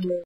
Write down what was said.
Yeah.